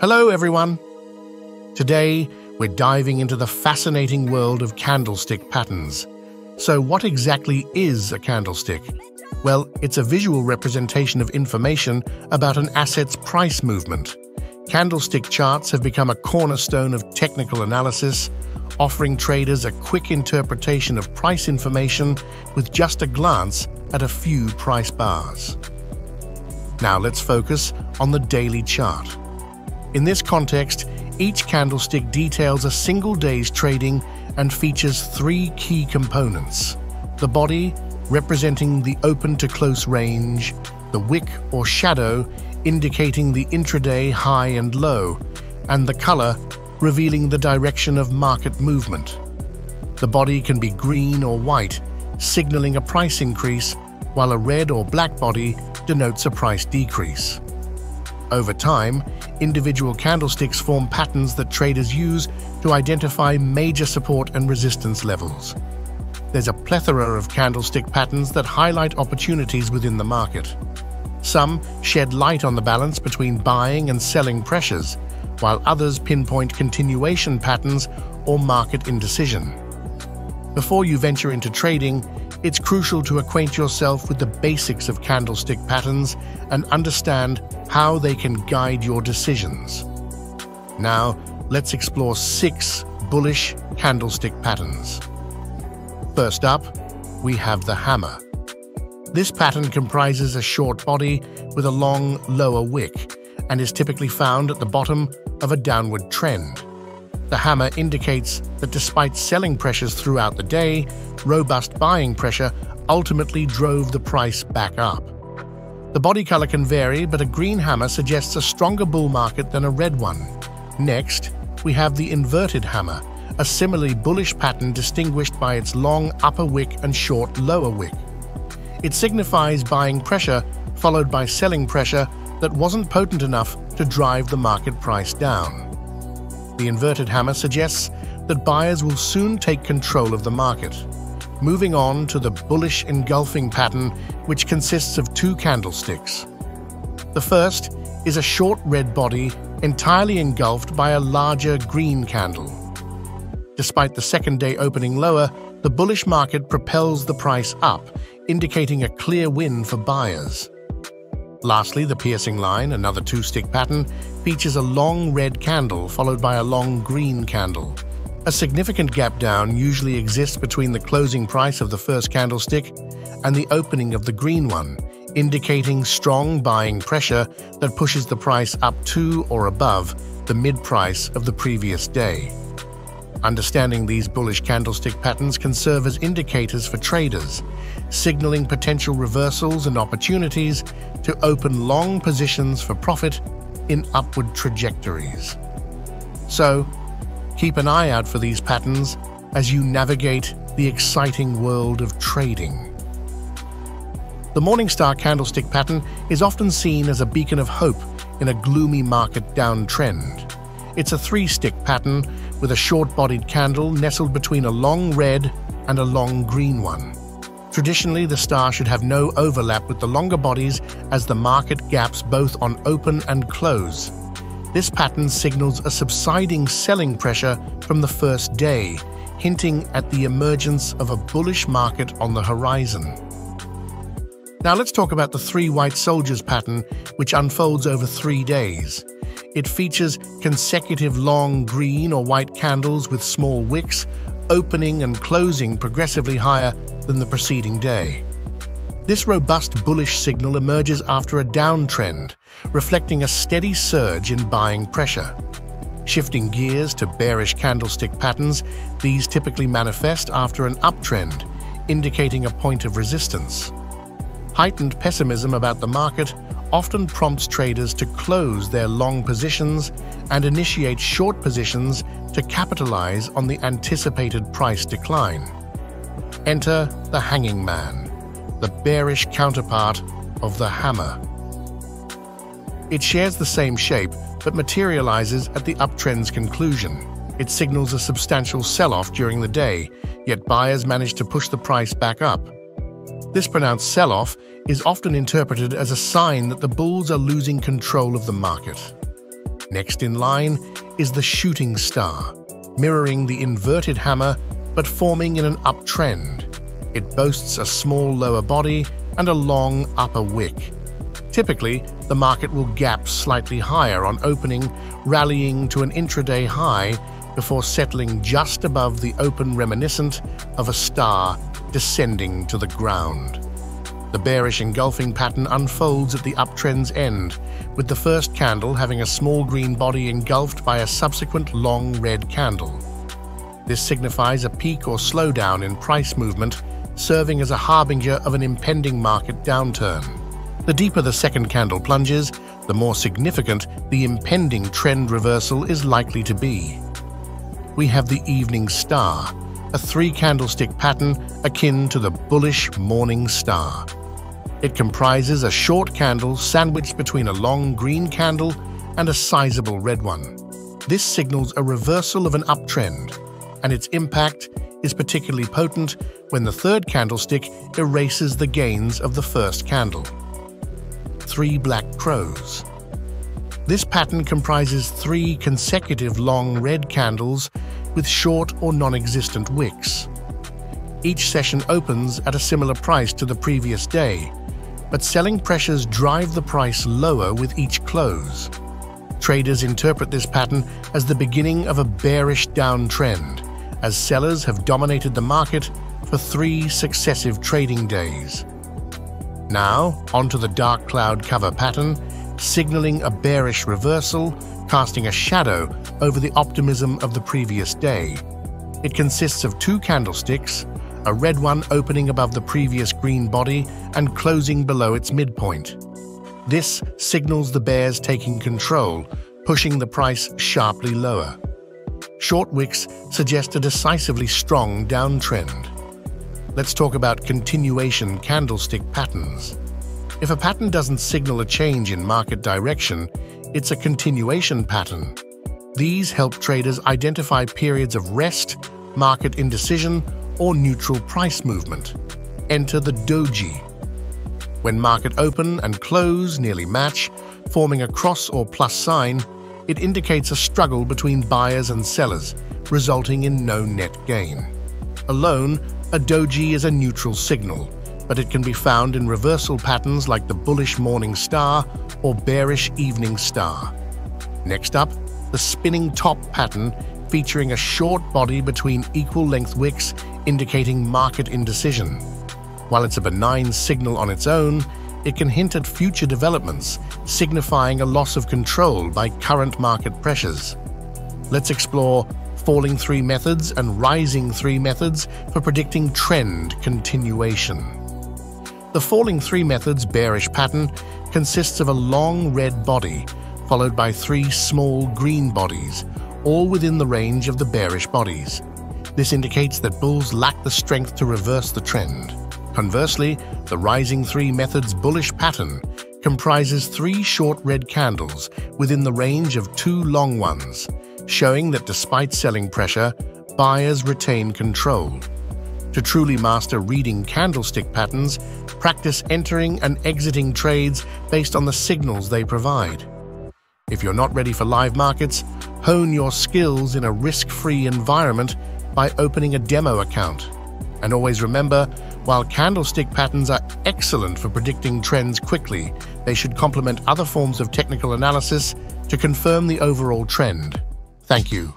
Hello, everyone. Today, we're diving into the fascinating world of candlestick patterns. So, what exactly is a candlestick? Well, it's a visual representation of information about an asset's price movement. Candlestick charts have become a cornerstone of technical analysis, offering traders a quick interpretation of price information with just a glance at a few price bars. Now let's focus on the daily chart. In this context, each candlestick details a single day's trading and features three key components. The body, representing the open to close range, the wick or shadow, indicating the intraday high and low, and the color, revealing the direction of market movement. The body can be green or white, signaling a price increase, while a red or black body denotes a price decrease. Over time, individual candlesticks form patterns that traders use to identify major support and resistance levels. There's a plethora of candlestick patterns that highlight opportunities within the market. Some shed light on the balance between buying and selling pressures, while others pinpoint continuation patterns or market indecision. Before you venture into trading, it's crucial to acquaint yourself with the basics of candlestick patterns and understand how they can guide your decisions. Now, let's explore six bullish candlestick patterns. First up, we have the hammer. This pattern comprises a short body with a long lower wick and is typically found at the bottom of a downward trend. The hammer indicates that despite selling pressures throughout the day, robust buying pressure ultimately drove the price back up. The body color can vary, but a green hammer suggests a stronger bull market than a red one. Next, we have the inverted hammer, a similarly bullish pattern distinguished by its long upper wick and short lower wick. It signifies buying pressure followed by selling pressure that wasn't potent enough to drive the market price down. The inverted hammer suggests that buyers will soon take control of the market. Moving on to the bullish engulfing pattern, which consists of two candlesticks. The first is a short red body entirely engulfed by a larger green candle. Despite the second day opening lower, the bullish market propels the price up, indicating a clear win for buyers. Lastly, the piercing line, another two-stick pattern, features a long red candle followed by a long green candle. A significant gap down usually exists between the closing price of the first candlestick and the opening of the green one, indicating strong buying pressure that pushes the price up to or above the mid-price of the previous day. Understanding these bullish candlestick patterns can serve as indicators for traders, signaling potential reversals and opportunities to open long positions for profit in upward trajectories. So, keep an eye out for these patterns as you navigate the exciting world of trading. The Morning Star candlestick pattern is often seen as a beacon of hope in a gloomy market downtrend. It's a three-stick pattern with a short-bodied candle nestled between a long red and a long green one. Traditionally, the star should have no overlap with the longer bodies as the market gaps both on open and close. This pattern signals a subsiding selling pressure from the first day, hinting at the emergence of a bullish market on the horizon. Now let's talk about the three white soldiers pattern, which unfolds over three days. It features consecutive long green or white candles with small wicks, opening and closing progressively higher than the preceding day. This robust bullish signal emerges after a downtrend, reflecting a steady surge in buying pressure. Shifting gears to bearish candlestick patterns, these typically manifest after an uptrend, indicating a point of resistance. Heightened pessimism about the market often prompts traders to close their long positions and initiate short positions to capitalize on the anticipated price decline. Enter the hanging man, the bearish counterpart of the hammer. It shares the same shape but materializes at the uptrend's conclusion. It signals a substantial sell-off during the day, yet buyers manage to push the price back up. This pronounced sell-off is often interpreted as a sign that the bulls are losing control of the market. Next in line is the shooting star, mirroring the inverted hammer but forming in an uptrend. It boasts a small lower body and a long upper wick. Typically, the market will gap slightly higher on opening, rallying to an intraday high before settling just above the open reminiscent of a star descending to the ground. The bearish engulfing pattern unfolds at the uptrend's end, with the first candle having a small green body engulfed by a subsequent long red candle. This signifies a peak or slowdown in price movement, serving as a harbinger of an impending market downturn. The deeper the second candle plunges, the more significant the impending trend reversal is likely to be we have the evening star, a three candlestick pattern akin to the bullish morning star. It comprises a short candle sandwiched between a long green candle and a sizable red one. This signals a reversal of an uptrend, and its impact is particularly potent when the third candlestick erases the gains of the first candle. Three black crows. This pattern comprises three consecutive long red candles with short or non-existent wicks. Each session opens at a similar price to the previous day, but selling pressures drive the price lower with each close. Traders interpret this pattern as the beginning of a bearish downtrend, as sellers have dominated the market for three successive trading days. Now, onto the dark cloud cover pattern, signaling a bearish reversal casting a shadow over the optimism of the previous day. It consists of two candlesticks, a red one opening above the previous green body and closing below its midpoint. This signals the bears taking control, pushing the price sharply lower. Short wicks suggest a decisively strong downtrend. Let's talk about continuation candlestick patterns. If a pattern doesn't signal a change in market direction, it's a continuation pattern. These help traders identify periods of rest, market indecision, or neutral price movement. Enter the doji. When market open and close nearly match, forming a cross or plus sign, it indicates a struggle between buyers and sellers, resulting in no net gain. Alone, a doji is a neutral signal, but it can be found in reversal patterns like the bullish morning star or bearish evening star. Next up, the spinning top pattern featuring a short body between equal length wicks indicating market indecision. While it's a benign signal on its own, it can hint at future developments, signifying a loss of control by current market pressures. Let's explore falling three methods and rising three methods for predicting trend continuation. The falling three methods bearish pattern consists of a long red body followed by three small green bodies, all within the range of the bearish bodies. This indicates that bulls lack the strength to reverse the trend. Conversely, the rising three methods bullish pattern comprises three short red candles within the range of two long ones, showing that despite selling pressure, buyers retain control. To truly master reading candlestick patterns, practice entering and exiting trades based on the signals they provide. If you're not ready for live markets, hone your skills in a risk-free environment by opening a demo account. And always remember, while candlestick patterns are excellent for predicting trends quickly, they should complement other forms of technical analysis to confirm the overall trend. Thank you.